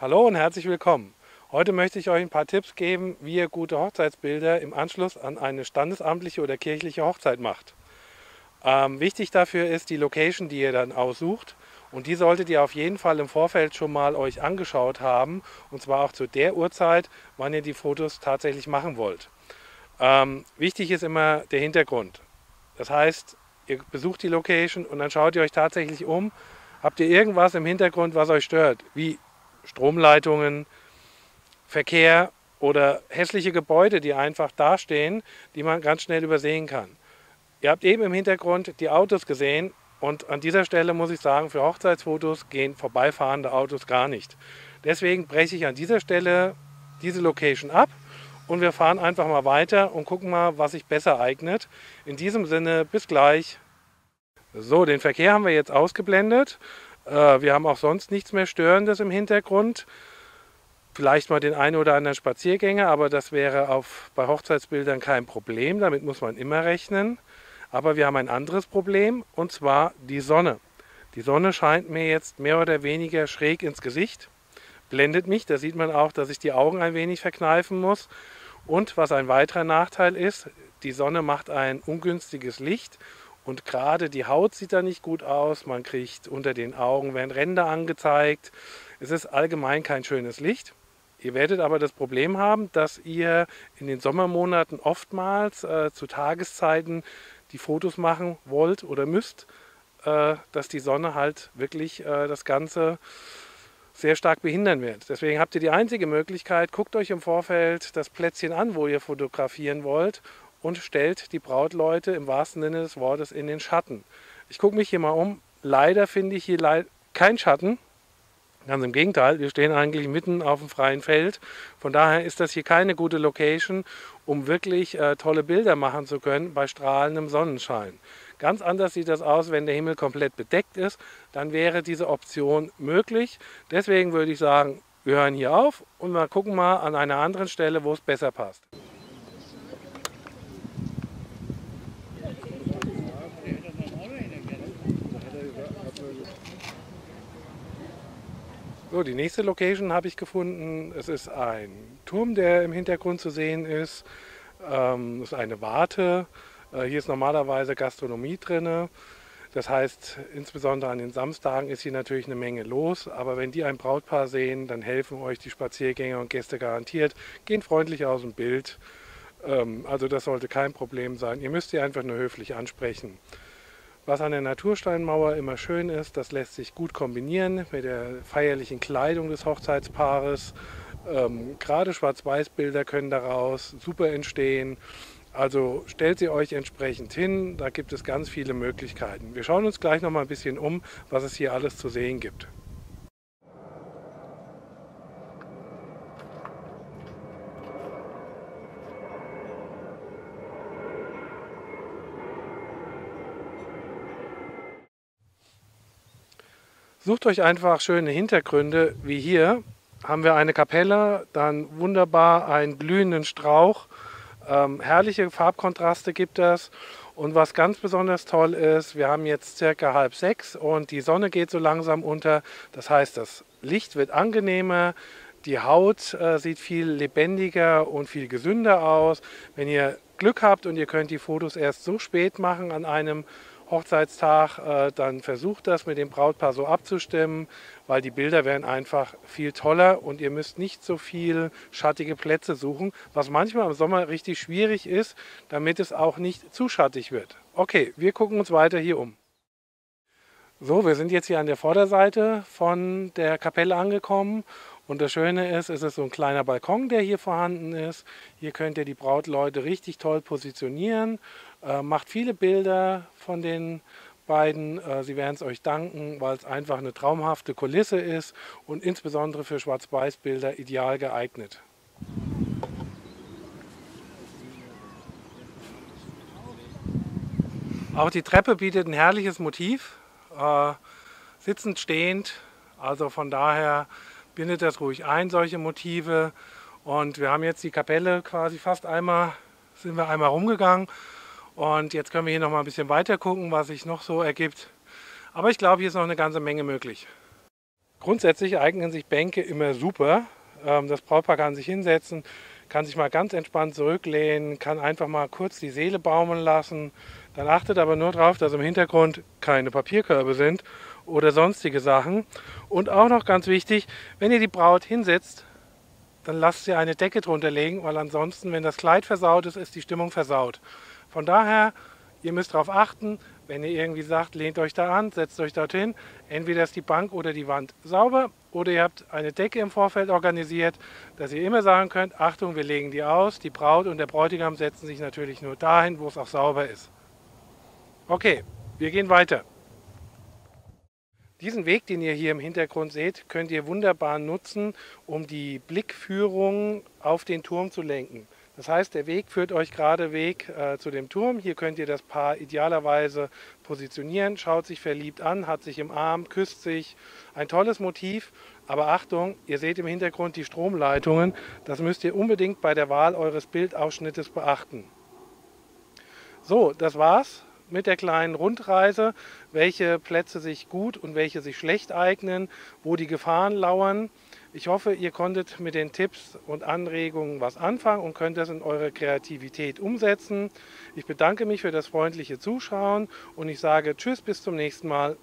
Hallo und herzlich willkommen. Heute möchte ich euch ein paar Tipps geben, wie ihr gute Hochzeitsbilder im Anschluss an eine standesamtliche oder kirchliche Hochzeit macht. Ähm, wichtig dafür ist die Location, die ihr dann aussucht. Und die solltet ihr auf jeden Fall im Vorfeld schon mal euch angeschaut haben. Und zwar auch zu der Uhrzeit, wann ihr die Fotos tatsächlich machen wollt. Ähm, wichtig ist immer der Hintergrund. Das heißt, ihr besucht die Location und dann schaut ihr euch tatsächlich um. Habt ihr irgendwas im Hintergrund, was euch stört? Wie Stromleitungen, Verkehr oder hässliche Gebäude, die einfach dastehen, die man ganz schnell übersehen kann. Ihr habt eben im Hintergrund die Autos gesehen und an dieser Stelle muss ich sagen, für Hochzeitsfotos gehen vorbeifahrende Autos gar nicht. Deswegen breche ich an dieser Stelle diese Location ab und wir fahren einfach mal weiter und gucken mal, was sich besser eignet. In diesem Sinne, bis gleich. So, den Verkehr haben wir jetzt ausgeblendet. Äh, wir haben auch sonst nichts mehr Störendes im Hintergrund vielleicht mal den einen oder anderen Spaziergänger, aber das wäre auf, bei Hochzeitsbildern kein Problem. Damit muss man immer rechnen. Aber wir haben ein anderes Problem und zwar die Sonne. Die Sonne scheint mir jetzt mehr oder weniger schräg ins Gesicht, blendet mich. Da sieht man auch, dass ich die Augen ein wenig verkneifen muss. Und was ein weiterer Nachteil ist, die Sonne macht ein ungünstiges Licht und gerade die Haut sieht da nicht gut aus. Man kriegt unter den Augen werden Ränder angezeigt. Es ist allgemein kein schönes Licht. Ihr werdet aber das Problem haben, dass ihr in den Sommermonaten oftmals äh, zu Tageszeiten die Fotos machen wollt oder müsst, äh, dass die Sonne halt wirklich äh, das Ganze sehr stark behindern wird. Deswegen habt ihr die einzige Möglichkeit, guckt euch im Vorfeld das Plätzchen an, wo ihr fotografieren wollt und stellt die Brautleute im wahrsten Sinne des Wortes in den Schatten. Ich gucke mich hier mal um. Leider finde ich hier kein Schatten. Ganz im Gegenteil, wir stehen eigentlich mitten auf dem freien Feld. Von daher ist das hier keine gute Location, um wirklich äh, tolle Bilder machen zu können bei strahlendem Sonnenschein. Ganz anders sieht das aus, wenn der Himmel komplett bedeckt ist. Dann wäre diese Option möglich. Deswegen würde ich sagen, wir hören hier auf und mal gucken mal an einer anderen Stelle, wo es besser passt. So, die nächste Location habe ich gefunden. Es ist ein Turm, der im Hintergrund zu sehen ist. Ähm, es ist eine Warte. Äh, hier ist normalerweise Gastronomie drin. Das heißt, insbesondere an den Samstagen ist hier natürlich eine Menge los. Aber wenn die ein Brautpaar sehen, dann helfen euch die Spaziergänger und Gäste garantiert. Gehen freundlich aus dem Bild. Ähm, also das sollte kein Problem sein. Ihr müsst sie einfach nur höflich ansprechen. Was an der Natursteinmauer immer schön ist, das lässt sich gut kombinieren mit der feierlichen Kleidung des Hochzeitspaares. Ähm, gerade Schwarz-Weiß-Bilder können daraus super entstehen. Also stellt sie euch entsprechend hin, da gibt es ganz viele Möglichkeiten. Wir schauen uns gleich noch mal ein bisschen um, was es hier alles zu sehen gibt. Sucht euch einfach schöne Hintergründe, wie hier haben wir eine Kapelle, dann wunderbar einen glühenden Strauch. Ähm, herrliche Farbkontraste gibt es. Und was ganz besonders toll ist, wir haben jetzt circa halb sechs und die Sonne geht so langsam unter. Das heißt, das Licht wird angenehmer, die Haut äh, sieht viel lebendiger und viel gesünder aus. Wenn ihr Glück habt und ihr könnt die Fotos erst so spät machen an einem Hochzeitstag, äh, dann versucht das mit dem Brautpaar so abzustimmen, weil die Bilder werden einfach viel toller und ihr müsst nicht so viel schattige Plätze suchen, was manchmal im Sommer richtig schwierig ist, damit es auch nicht zu schattig wird. Okay, wir gucken uns weiter hier um. So, wir sind jetzt hier an der Vorderseite von der Kapelle angekommen und das Schöne ist, es ist so ein kleiner Balkon, der hier vorhanden ist. Hier könnt ihr die Brautleute richtig toll positionieren äh, macht viele Bilder von den beiden. Äh, sie werden es euch danken, weil es einfach eine traumhafte Kulisse ist und insbesondere für Schwarz-Weiß-Bilder ideal geeignet. Auch die Treppe bietet ein herrliches Motiv, äh, sitzend, stehend. Also von daher bindet das ruhig ein, solche Motive. Und wir haben jetzt die Kapelle quasi fast einmal, sind wir einmal rumgegangen und jetzt können wir hier noch mal ein bisschen weiter gucken, was sich noch so ergibt. Aber ich glaube, hier ist noch eine ganze Menge möglich. Grundsätzlich eignen sich Bänke immer super. Ähm, das Brautpaar kann sich hinsetzen, kann sich mal ganz entspannt zurücklehnen, kann einfach mal kurz die Seele baumeln lassen. Dann achtet aber nur darauf, dass im Hintergrund keine Papierkörbe sind oder sonstige Sachen. Und auch noch ganz wichtig, wenn ihr die Braut hinsetzt, dann lasst sie eine Decke drunter legen, weil ansonsten, wenn das Kleid versaut ist, ist die Stimmung versaut. Von daher, ihr müsst darauf achten, wenn ihr irgendwie sagt, lehnt euch da an, setzt euch dorthin, entweder ist die Bank oder die Wand sauber oder ihr habt eine Decke im Vorfeld organisiert, dass ihr immer sagen könnt, Achtung, wir legen die aus, die Braut und der Bräutigam setzen sich natürlich nur dahin, wo es auch sauber ist. Okay, wir gehen weiter. Diesen Weg, den ihr hier im Hintergrund seht, könnt ihr wunderbar nutzen, um die Blickführung auf den Turm zu lenken. Das heißt, der Weg führt euch gerade Weg äh, zu dem Turm. Hier könnt ihr das Paar idealerweise positionieren, schaut sich verliebt an, hat sich im Arm, küsst sich. Ein tolles Motiv. Aber Achtung, ihr seht im Hintergrund die Stromleitungen. Das müsst ihr unbedingt bei der Wahl eures Bildausschnittes beachten. So, das war's mit der kleinen Rundreise, welche Plätze sich gut und welche sich schlecht eignen, wo die Gefahren lauern. Ich hoffe, ihr konntet mit den Tipps und Anregungen was anfangen und könnt das in eure Kreativität umsetzen. Ich bedanke mich für das freundliche Zuschauen und ich sage Tschüss, bis zum nächsten Mal.